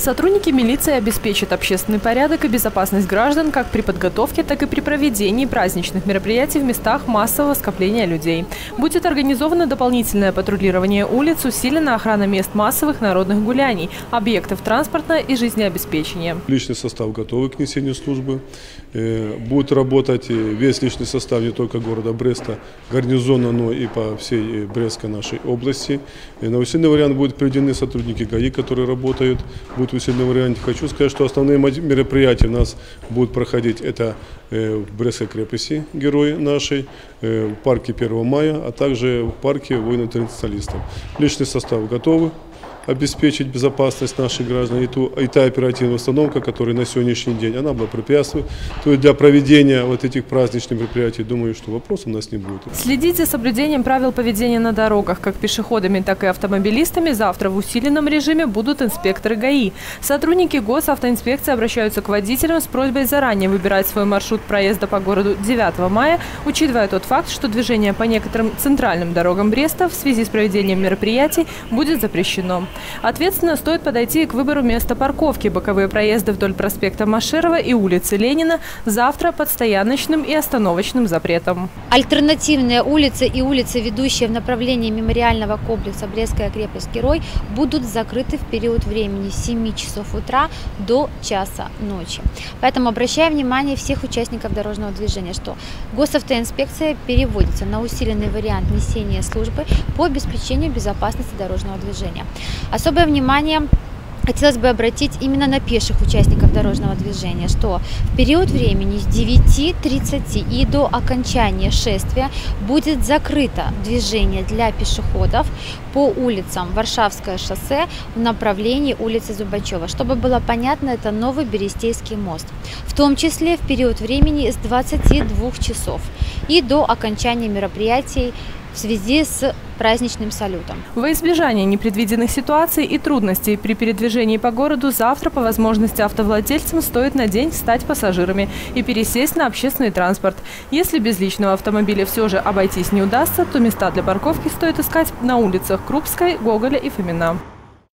Сотрудники милиции обеспечат общественный порядок и безопасность граждан как при подготовке, так и при проведении праздничных мероприятий в местах массового скопления людей. Будет организовано дополнительное патрулирование улиц, усилена охрана мест массовых народных гуляний, объектов транспорта и жизнеобеспечения. Личный состав готовый к несению службы. Э, Будет работать э, весь личный состав не только города Бреста, гарнизона, но и по всей э, Брестской нашей области. На усиленный вариант будут приведены сотрудники ГАИ, которые работают. Будет усиленный вариант. Хочу сказать, что основные мероприятия у нас будут проходить. Это э, в Брестской крепости, герои нашей, в парке 1 мая, а также в парке воинов-интернационалистов. Личный состав готовы обеспечить безопасность наших граждан и, ту, и та оперативная установка, которая на сегодняшний день, она была препятствует. То есть для проведения вот этих праздничных мероприятий, думаю, что вопросов у нас не будет. Следить за соблюдением правил поведения на дорогах как пешеходами, так и автомобилистами завтра в усиленном режиме будут инспекторы ГАИ. Сотрудники госавтоинспекции обращаются к водителям с просьбой заранее выбирать свой маршрут проезда по городу 9 мая, учитывая тот факт, что движение по некоторым центральным дорогам Бреста в связи с проведением мероприятий будет запрещено. Ответственно стоит подойти к выбору места парковки. Боковые проезды вдоль проспекта Машерова и улицы Ленина завтра под стояночным и остановочным запретом. Альтернативные улицы и улицы, ведущие в направлении мемориального комплекса «Брестская крепость-Герой», будут закрыты в период времени с 7 часов утра до часа ночи. Поэтому обращаю внимание всех участников дорожного движения, что госавтоинспекция переводится на усиленный вариант несения службы по обеспечению безопасности дорожного движения. Особое внимание Хотелось бы обратить именно на пеших участников дорожного движения, что в период времени с 9.30 и до окончания шествия будет закрыто движение для пешеходов по улицам Варшавское шоссе в направлении улицы Зубачева. Чтобы было понятно, это новый Берестейский мост. В том числе в период времени с 22 часов и до окончания мероприятий в связи с праздничным салютом. Во избежание непредвиденных ситуаций и трудностей при передвижении по городу завтра по возможности автовладельцам стоит на день стать пассажирами и пересесть на общественный транспорт. Если без личного автомобиля все же обойтись не удастся, то места для парковки стоит искать на улицах Крупской, Гоголя и Фомина.